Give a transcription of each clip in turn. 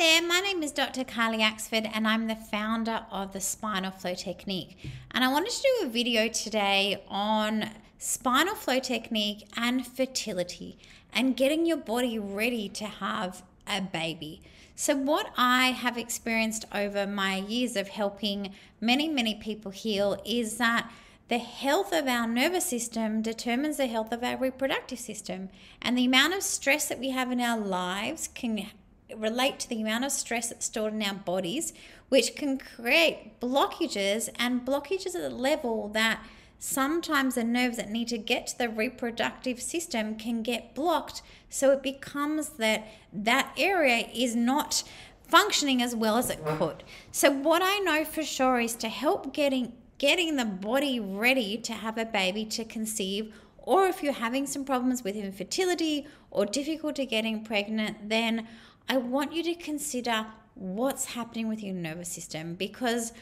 there, my name is Dr. Carli Axford and I'm the founder of the Spinal Flow Technique. And I wanted to do a video today on spinal flow technique and fertility and getting your body ready to have a baby. So, what I have experienced over my years of helping many, many people heal is that the health of our nervous system determines the health of our reproductive system. And the amount of stress that we have in our lives can relate to the amount of stress that's stored in our bodies, which can create blockages and blockages at a level that sometimes the nerves that need to get to the reproductive system can get blocked. So it becomes that that area is not functioning as well as it could. So what I know for sure is to help getting getting the body ready to have a baby to conceive or if you're having some problems with infertility or difficulty getting pregnant, then I want you to consider what's happening with your nervous system because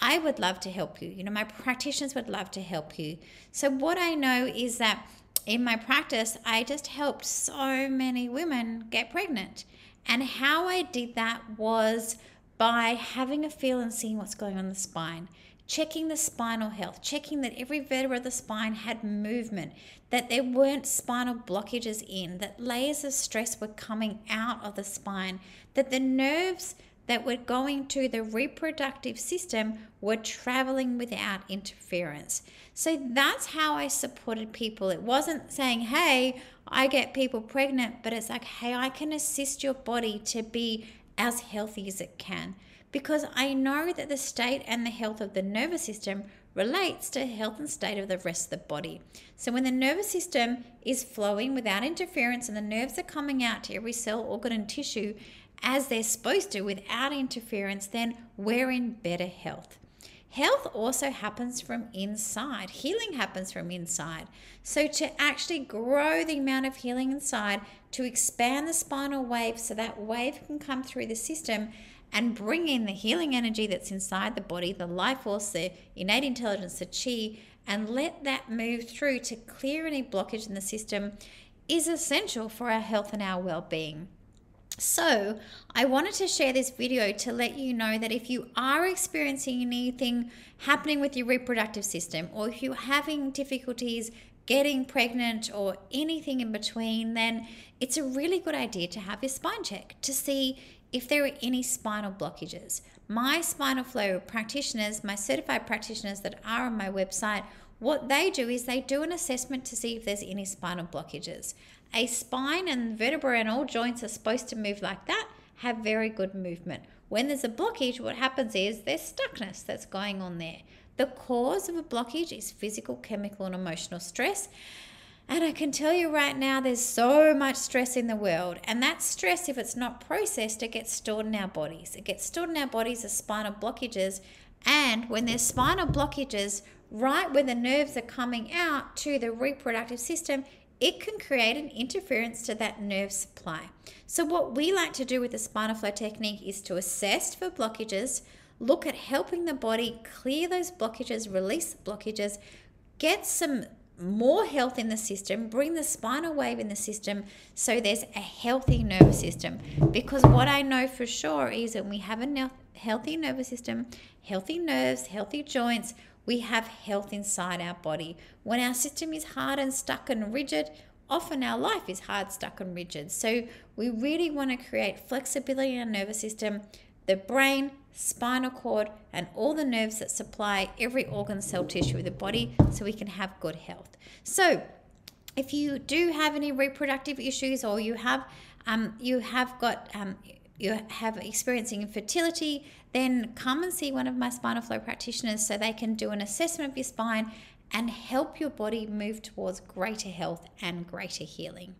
I would love to help you. You know, my practitioners would love to help you. So, what I know is that in my practice, I just helped so many women get pregnant. And how I did that was by having a feel and seeing what's going on in the spine checking the spinal health, checking that every vertebra of the spine had movement, that there weren't spinal blockages in, that layers of stress were coming out of the spine, that the nerves that were going to the reproductive system were traveling without interference. So that's how I supported people. It wasn't saying, hey, I get people pregnant, but it's like, hey, I can assist your body to be as healthy as it can because I know that the state and the health of the nervous system relates to health and state of the rest of the body. So when the nervous system is flowing without interference and the nerves are coming out to every cell, organ and tissue as they're supposed to without interference, then we're in better health. Health also happens from inside. Healing happens from inside. So, to actually grow the amount of healing inside, to expand the spinal wave so that wave can come through the system and bring in the healing energy that's inside the body, the life force, the innate intelligence, the chi, and let that move through to clear any blockage in the system is essential for our health and our well being. So, I wanted to share this video to let you know that if you are experiencing anything happening with your reproductive system, or if you're having difficulties getting pregnant, or anything in between, then it's a really good idea to have your spine checked to see if there are any spinal blockages. My spinal flow practitioners, my certified practitioners that are on my website, what they do is they do an assessment to see if there's any spinal blockages. A spine and vertebra and all joints are supposed to move like that, have very good movement. When there's a blockage, what happens is there's stuckness that's going on there. The cause of a blockage is physical, chemical, and emotional stress. And I can tell you right now, there's so much stress in the world. And that stress, if it's not processed, it gets stored in our bodies. It gets stored in our bodies as spinal blockages. And when there's spinal blockages, right where the nerves are coming out to the reproductive system, it can create an interference to that nerve supply. So, what we like to do with the spinal flow technique is to assess for blockages, look at helping the body clear those blockages, release blockages, get some more health in the system, bring the spinal wave in the system so there's a healthy nervous system. Because what I know for sure is that we have a healthy nervous system, healthy nerves, healthy joints, we have health inside our body. When our system is hard and stuck and rigid, often our life is hard, stuck, and rigid. So we really want to create flexibility in our nervous system the brain, spinal cord, and all the nerves that supply every organ, cell, tissue of the body so we can have good health. So, if you do have any reproductive issues or you have um, you have got um, you have experiencing infertility, then come and see one of my spinal flow practitioners so they can do an assessment of your spine and help your body move towards greater health and greater healing.